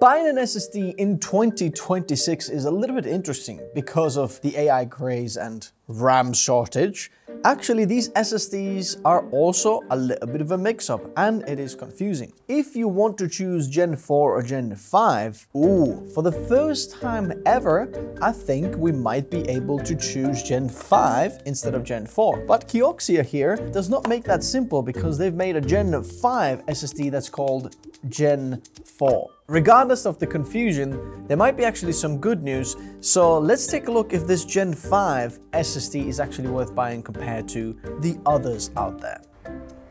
Buying an SSD in 2026 is a little bit interesting because of the AI craze and RAM shortage. Actually, these SSDs are also a little bit of a mix-up and it is confusing. If you want to choose Gen 4 or Gen 5, ooh, for the first time ever, I think we might be able to choose Gen 5 instead of Gen 4. But Kioxia here does not make that simple because they've made a Gen 5 SSD that's called Gen 4. Regardless of the confusion, there might be actually some good news. So let's take a look if this Gen 5 SSD is actually worth buying compared to the others out there.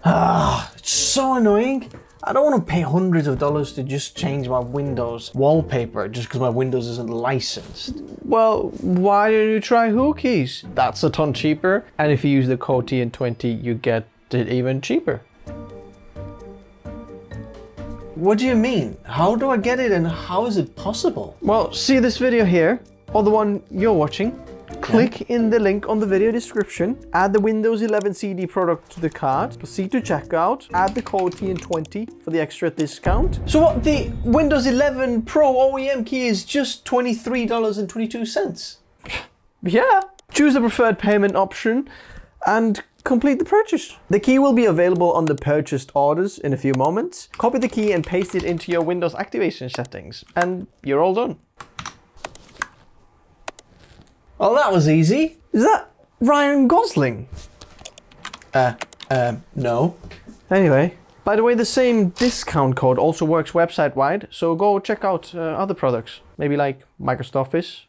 Ah, it's so annoying. I don't want to pay hundreds of dollars to just change my Windows wallpaper just because my Windows isn't licensed. Well, why don't you try Whokeys? That's a ton cheaper. And if you use the code TN20, you get it even cheaper. What do you mean? How do I get it and how is it possible? Well, see this video here, or the one you're watching? Click in the link on the video description, add the Windows 11 CD product to the cart, proceed to checkout, add the code TN20 for the extra discount. So what, the Windows 11 Pro OEM key is just $23.22? yeah. Choose the preferred payment option and complete the purchase. The key will be available on the purchased orders in a few moments. Copy the key and paste it into your Windows activation settings and you're all done. Oh, that was easy. Is that Ryan Gosling? Uh, um, no. Anyway, by the way, the same discount code also works website wide, so go check out uh, other products, maybe like Microsoft Office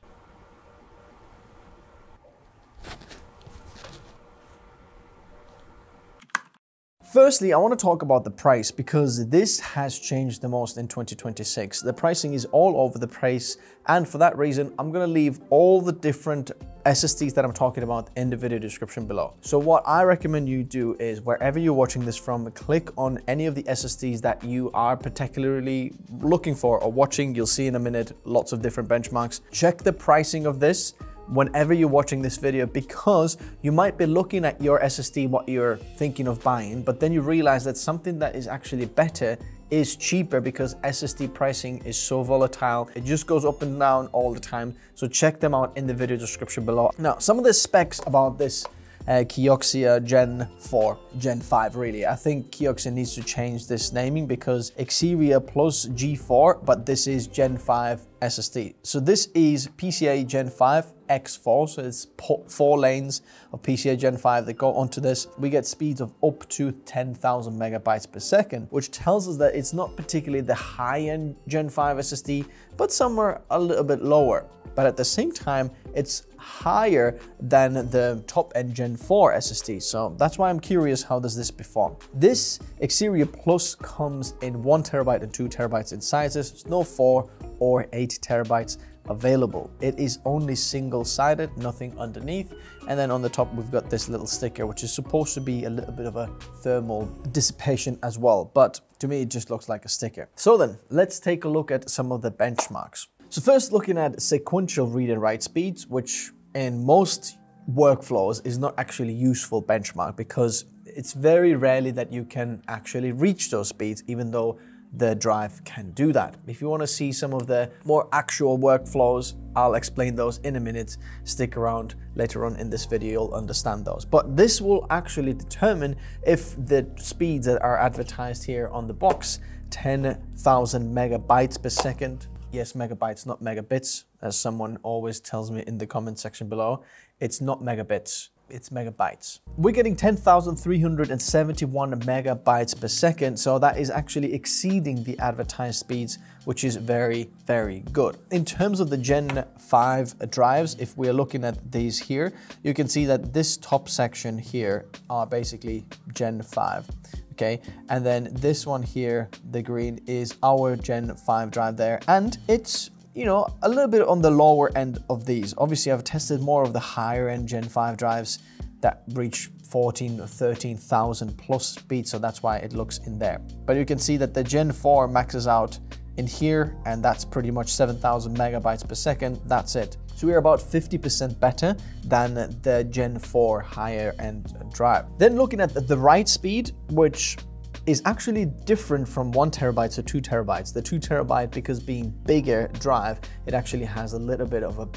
Firstly, I want to talk about the price because this has changed the most in 2026. The pricing is all over the place and for that reason, I'm going to leave all the different SSDs that I'm talking about in the video description below. So what I recommend you do is wherever you're watching this from, click on any of the SSDs that you are particularly looking for or watching. You'll see in a minute lots of different benchmarks. Check the pricing of this whenever you're watching this video because you might be looking at your SSD, what you're thinking of buying, but then you realize that something that is actually better is cheaper because SSD pricing is so volatile. It just goes up and down all the time. So check them out in the video description below. Now, some of the specs about this uh, Kioxia Gen 4, Gen 5 really. I think Kioxia needs to change this naming because Exceria plus G4, but this is Gen 5 SSD. So this is PCIe Gen 5 X4, so it's four lanes of PCIe Gen 5 that go onto this. We get speeds of up to 10,000 megabytes per second, which tells us that it's not particularly the high-end Gen 5 SSD, but somewhere a little bit lower. But at the same time, it's higher than the top-end Gen 4 SSD. So that's why I'm curious how does this perform. This Exceria Plus comes in one terabyte and two terabytes in sizes. No four or eight terabytes available. It is only single-sided, nothing underneath. And then on the top, we've got this little sticker, which is supposed to be a little bit of a thermal dissipation as well. But to me, it just looks like a sticker. So then let's take a look at some of the benchmarks. So first looking at sequential read and write speeds, which in most workflows is not actually useful benchmark because it's very rarely that you can actually reach those speeds, even though the drive can do that. If you want to see some of the more actual workflows, I'll explain those in a minute. Stick around later on in this video, you'll understand those. But this will actually determine if the speeds that are advertised here on the box, 10,000 megabytes per second, yes, megabytes, not megabits, as someone always tells me in the comment section below. It's not megabits, it's megabytes. We're getting 10,371 megabytes per second, so that is actually exceeding the advertised speeds, which is very, very good. In terms of the Gen 5 drives, if we're looking at these here, you can see that this top section here are basically Gen 5 okay? And then this one here, the green, is our Gen 5 drive there. And it's, you know, a little bit on the lower end of these. Obviously, I've tested more of the higher end Gen 5 drives that reach 14 or 13,000 plus speed, so that's why it looks in there. But you can see that the Gen 4 maxes out in here, and that's pretty much 7,000 megabytes per second. That's it. So we're about 50% better than the Gen 4 higher end drive. Then looking at the write speed, which is actually different from one terabyte to two terabytes. The two terabyte, because being bigger drive, it actually has a little bit of a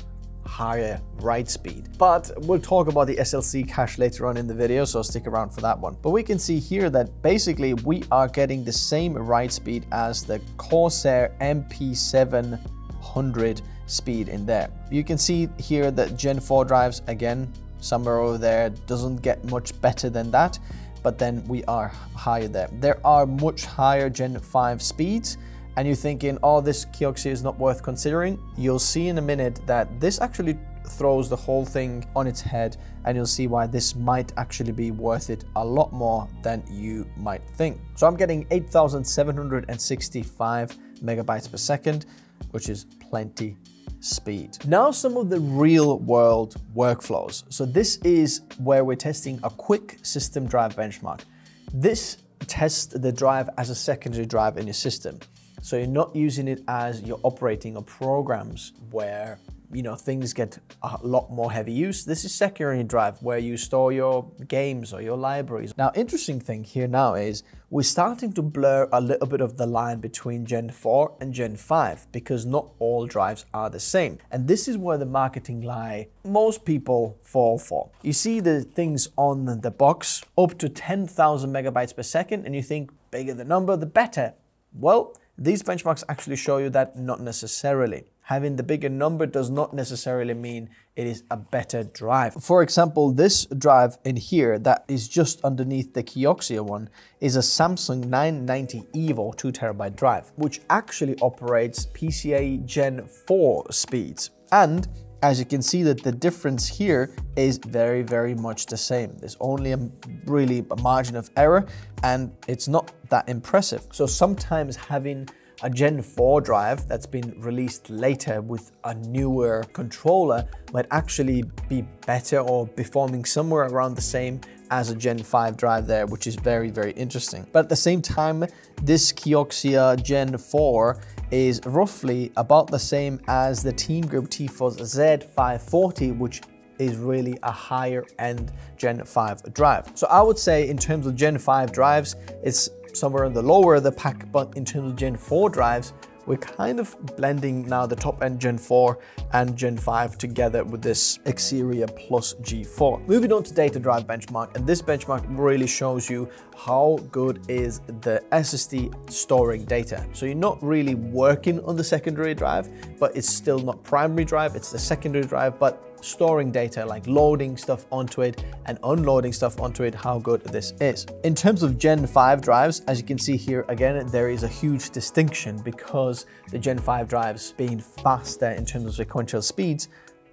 higher write speed. But we'll talk about the SLC cache later on in the video, so stick around for that one. But we can see here that basically we are getting the same write speed as the Corsair MP700 speed in there. You can see here that Gen 4 drives, again, somewhere over there, doesn't get much better than that, but then we are higher there. There are much higher Gen 5 speeds, and you're thinking, oh, this Kioxia is not worth considering, you'll see in a minute that this actually throws the whole thing on its head and you'll see why this might actually be worth it a lot more than you might think. So I'm getting 8,765 megabytes per second, which is plenty speed. Now some of the real world workflows. So this is where we're testing a quick system drive benchmark. This tests the drive as a secondary drive in your system. So you're not using it as your operating or programs where you know things get a lot more heavy use. This is secondary drive where you store your games or your libraries. Now, interesting thing here now is we're starting to blur a little bit of the line between Gen 4 and Gen 5 because not all drives are the same. And this is where the marketing lie most people fall for. You see the things on the box up to 10,000 megabytes per second and you think bigger the number, the better. Well, these benchmarks actually show you that not necessarily. Having the bigger number does not necessarily mean it is a better drive. For example, this drive in here that is just underneath the Kioxia one is a Samsung 990 EVO 2 terabyte drive, which actually operates PCIe Gen 4 speeds. And as you can see that the difference here is very, very much the same. There's only a really a margin of error and it's not that impressive. So sometimes having a Gen 4 drive that's been released later with a newer controller might actually be better or performing somewhere around the same as a Gen 5 drive there, which is very, very interesting. But at the same time, this Kioxia Gen 4 is roughly about the same as the Team Group T-Force Z540, which is really a higher end Gen 5 drive. So I would say in terms of Gen 5 drives, it's somewhere in the lower of the pack, but in terms of Gen 4 drives, we're kind of blending now the top end Gen 4 and Gen 5 together with this Exceria Plus G4. Moving on to data drive benchmark, and this benchmark really shows you how good is the SSD storing data. So you're not really working on the secondary drive, but it's still not primary drive, it's the secondary drive, but storing data, like loading stuff onto it and unloading stuff onto it, how good this is. In terms of Gen 5 drives, as you can see here, again, there is a huge distinction because the Gen 5 drives being faster in terms of sequential speeds,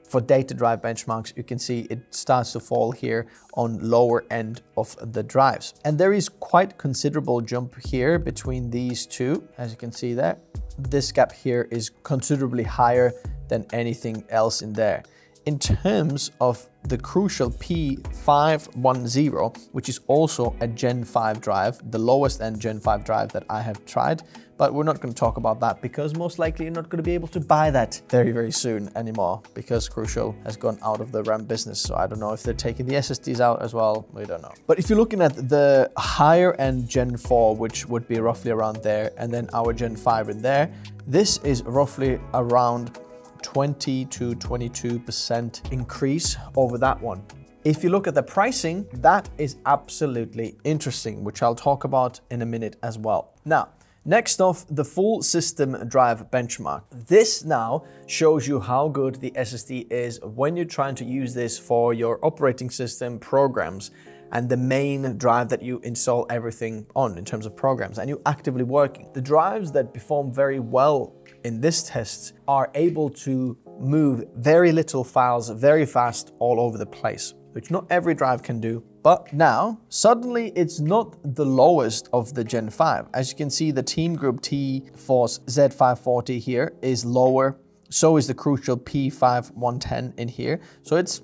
for data drive benchmarks, you can see it starts to fall here on lower end of the drives. And there is quite considerable jump here between these two, as you can see there. This gap here is considerably higher than anything else in there in terms of the crucial P510, which is also a Gen 5 drive, the lowest end Gen 5 drive that I have tried, but we're not going to talk about that because most likely you're not going to be able to buy that very, very soon anymore because Crucial has gone out of the RAM business. So I don't know if they're taking the SSDs out as well. We don't know. But if you're looking at the higher end Gen 4, which would be roughly around there, and then our Gen 5 in there, this is roughly around 20 to 22% increase over that one. If you look at the pricing, that is absolutely interesting, which I'll talk about in a minute as well. Now, Next off, the full system drive benchmark. This now shows you how good the SSD is when you're trying to use this for your operating system programs and the main drive that you install everything on in terms of programs and you're actively working. The drives that perform very well in this test are able to move very little files very fast all over the place, which not every drive can do. But now, suddenly it's not the lowest of the Gen 5. As you can see, the Team Group T-Force Z540 here is lower. So is the Crucial P510 in here. So it's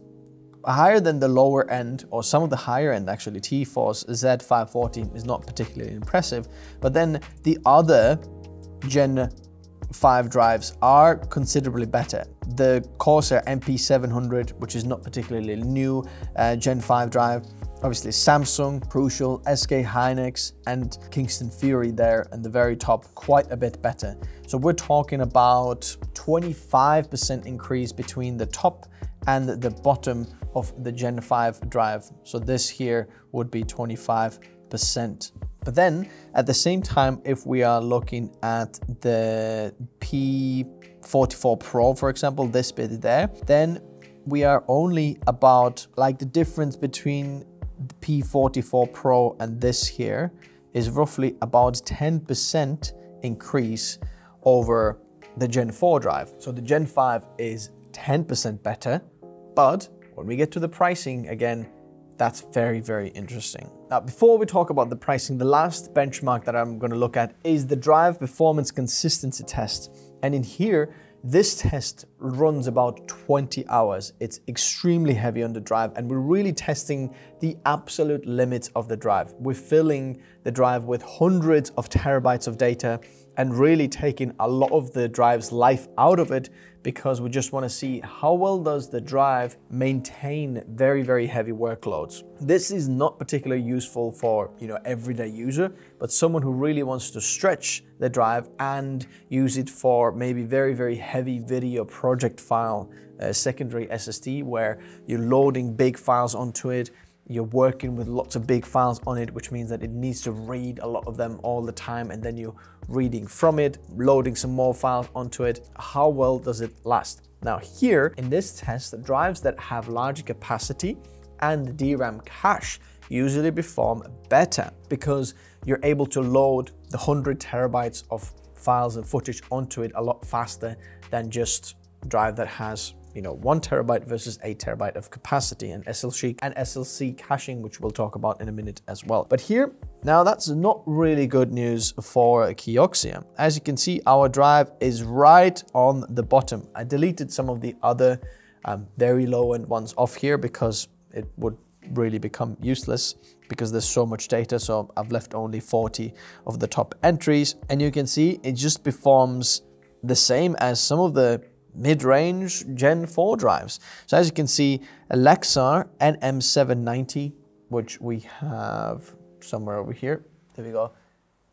higher than the lower end, or some of the higher end actually, T-Force Z540 is not particularly impressive. But then the other Gen 5 drives are considerably better. The Corsair MP700, which is not particularly new uh, Gen 5 drive, obviously Samsung, Crucial, SK Hynix, and Kingston Fury there in the very top, quite a bit better. So we're talking about 25% increase between the top and the bottom of the Gen 5 drive. So this here would be 25%. But then at the same time, if we are looking at the P44 Pro, for example, this bit there, then we are only about like the difference between the P44 Pro and this here is roughly about 10% increase over the Gen 4 drive. So the Gen 5 is 10% better, but when we get to the pricing again, that's very, very interesting. Now, before we talk about the pricing, the last benchmark that I'm gonna look at is the drive performance consistency test. And in here, this test runs about 20 hours. It's extremely heavy on the drive and we're really testing the absolute limits of the drive. We're filling the drive with hundreds of terabytes of data and really taking a lot of the drive's life out of it because we just want to see how well does the drive maintain very very heavy workloads. This is not particularly useful for, you know, everyday user, but someone who really wants to stretch the drive and use it for maybe very very heavy video project file uh, secondary SSD where you're loading big files onto it you're working with lots of big files on it, which means that it needs to read a lot of them all the time, and then you're reading from it, loading some more files onto it. How well does it last? Now here in this test, the drives that have larger capacity and the DRAM cache usually perform better because you're able to load the 100 terabytes of files and footage onto it a lot faster than just drive that has you know, one terabyte versus eight terabyte of capacity and SLC and SLC caching, which we'll talk about in a minute as well. But here, now that's not really good news for Kioxia. As you can see, our drive is right on the bottom. I deleted some of the other um, very low end ones off here because it would really become useless because there's so much data. So I've left only 40 of the top entries and you can see it just performs the same as some of the mid-range Gen 4 drives. So as you can see, Lexar NM790, which we have somewhere over here. There we go.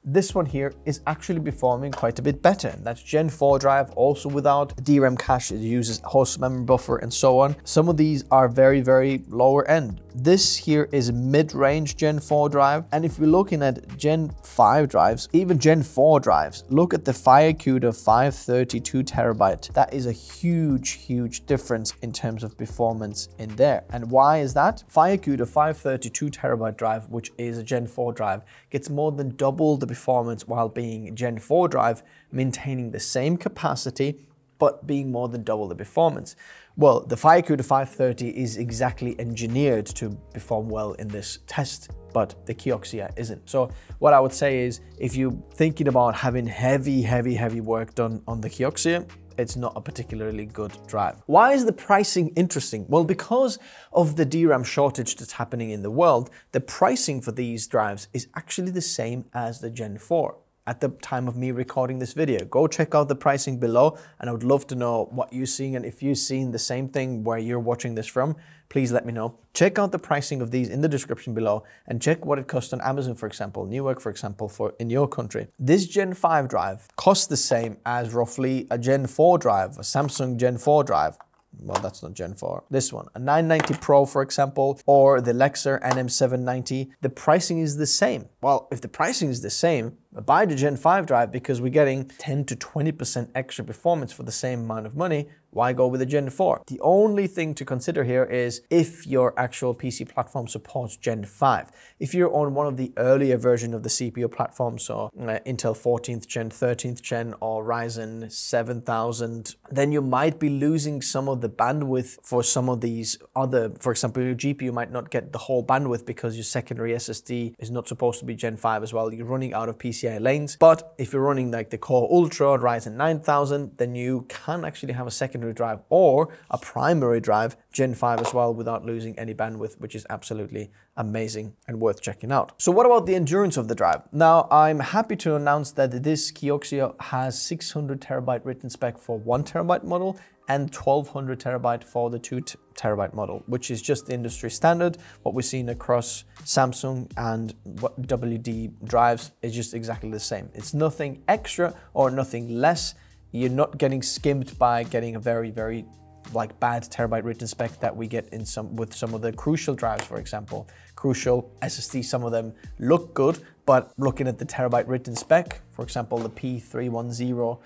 This one here is actually performing quite a bit better. That's Gen 4 drive, also without DRAM cache. It uses host memory buffer and so on. Some of these are very, very lower end. This here is mid-range Gen 4 drive. And if we're looking at Gen 5 drives, even Gen 4 drives, look at the FireCuda 532 terabyte. That is a huge, huge difference in terms of performance in there. And why is that? FireCuda 532 terabyte drive, which is a Gen 4 drive, gets more than double the performance while being Gen 4 drive, maintaining the same capacity, but being more than double the performance. Well, the FireCuda 530 is exactly engineered to perform well in this test, but the Kioxia isn't. So what I would say is if you're thinking about having heavy, heavy, heavy work done on the Kioxia, it's not a particularly good drive. Why is the pricing interesting? Well, because of the DRAM shortage that's happening in the world, the pricing for these drives is actually the same as the Gen 4 at the time of me recording this video. Go check out the pricing below and I would love to know what you're seeing and if you've seen the same thing where you're watching this from, please let me know. Check out the pricing of these in the description below and check what it costs on Amazon, for example, Newegg, for example, for in your country. This Gen 5 drive costs the same as roughly a Gen 4 drive, a Samsung Gen 4 drive well, that's not Gen 4. This one, a 990 Pro, for example, or the Lexar NM790, the pricing is the same. Well, if the pricing is the same, buy the Gen 5 drive because we're getting 10 to 20% extra performance for the same amount of money. Why go with the Gen 4? The only thing to consider here is if your actual PC platform supports Gen 5. If you're on one of the earlier version of the CPU platform, so uh, Intel 14th Gen, 13th Gen, or Ryzen 7000, then you might be losing some of the bandwidth for some of these other, for example, your GPU might not get the whole bandwidth because your secondary SSD is not supposed to be Gen 5 as well. You're running out of PCI lanes. But if you're running like the Core Ultra, or Ryzen 9000, then you can actually have a secondary drive or a primary drive, Gen 5 as well, without losing any bandwidth, which is absolutely amazing and worth checking out. So what about the endurance of the drive? Now, I'm happy to announce that this Kioxia has 600 terabyte written spec for one terabyte model and 1200 terabyte for the two terabyte model, which is just the industry standard. What we're seeing across Samsung and WD drives is just exactly the same. It's nothing extra or nothing less. You're not getting skimmed by getting a very, very like bad terabyte written spec that we get in some with some of the crucial drives, for example. Crucial SSD, some of them look good, but looking at the terabyte written spec, for example, the P310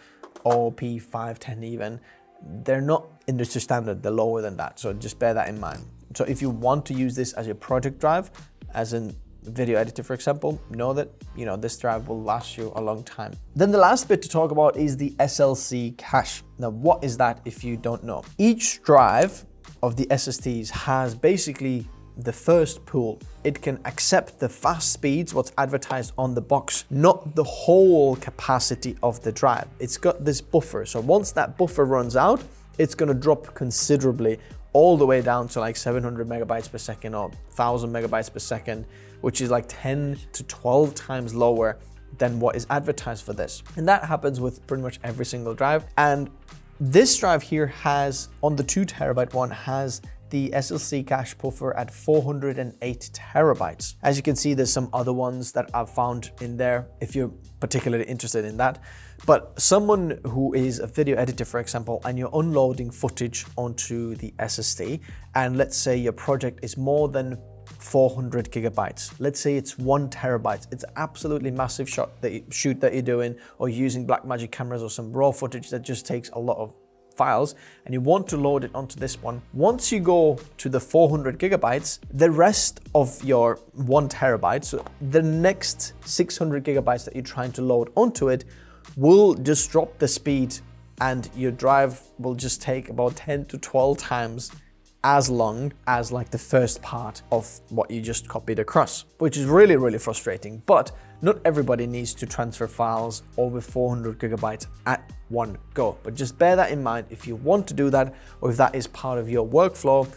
or P510 even, they're not industry standard, they're lower than that. So just bear that in mind. So if you want to use this as your project drive, as an video editor, for example, know that you know this drive will last you a long time. Then the last bit to talk about is the SLC cache. Now, what is that if you don't know? Each drive of the SSDs has basically the first pool. It can accept the fast speeds, what's advertised on the box, not the whole capacity of the drive. It's got this buffer. So once that buffer runs out, it's gonna drop considerably all the way down to like 700 megabytes per second or 1000 megabytes per second, which is like 10 to 12 times lower than what is advertised for this. And that happens with pretty much every single drive. And this drive here has, on the two terabyte one, has the SLC cache buffer at 408 terabytes. As you can see, there's some other ones that I've found in there if you're particularly interested in that. But someone who is a video editor, for example, and you're unloading footage onto the SSD, and let's say your project is more than 400 gigabytes. Let's say it's one terabyte. It's absolutely massive shot that you, shoot that you're doing or using Blackmagic cameras or some raw footage that just takes a lot of files and you want to load it onto this one. Once you go to the 400 gigabytes, the rest of your one terabyte, so the next 600 gigabytes that you're trying to load onto it will just drop the speed and your drive will just take about 10 to 12 times as long as like the first part of what you just copied across, which is really, really frustrating. But not everybody needs to transfer files over 400 gigabytes at one go. But just bear that in mind if you want to do that, or if that is part of your workflow,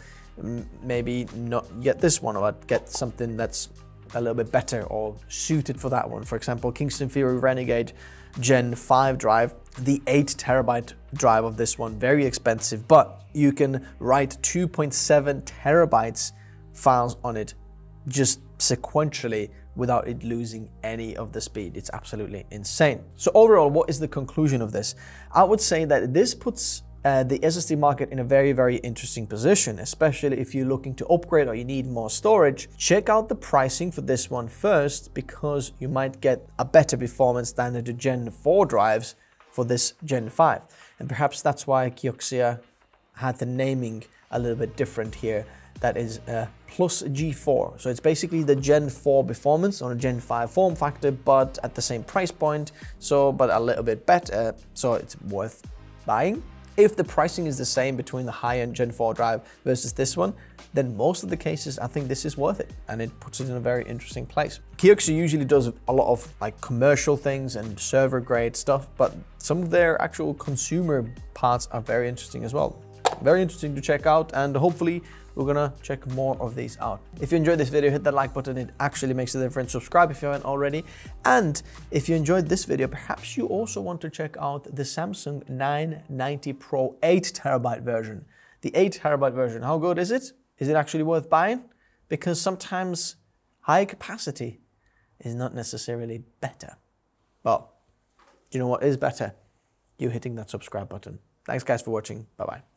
maybe not get this one or get something that's a little bit better or suited for that one. For example, Kingston Fury Renegade Gen 5 drive, the 8 terabyte drive of this one, very expensive, but you can write 2.7 terabytes files on it just sequentially without it losing any of the speed. It's absolutely insane. So overall, what is the conclusion of this? I would say that this puts uh, the SSD market in a very, very interesting position, especially if you're looking to upgrade or you need more storage. Check out the pricing for this one first because you might get a better performance than the Gen 4 drives for this Gen 5. And perhaps that's why Kioxia had the naming a little bit different here. That is uh, plus G4. So it's basically the Gen 4 performance on a Gen 5 form factor, but at the same price point. So, but a little bit better. So it's worth buying. If the pricing is the same between the high-end Gen 4 drive versus this one, then most of the cases, I think this is worth it. And it puts it in a very interesting place. Kioxia usually does a lot of like commercial things and server grade stuff, but some of their actual consumer parts are very interesting as well. Very interesting to check out and hopefully we're gonna check more of these out. If you enjoyed this video, hit that like button. It actually makes a difference. Subscribe if you haven't already. And if you enjoyed this video, perhaps you also want to check out the Samsung 990 Pro 8 terabyte version. The 8 terabyte version, how good is it? Is it actually worth buying? Because sometimes high capacity is not necessarily better. Well, do you know what is better? You hitting that subscribe button. Thanks guys for watching. Bye bye.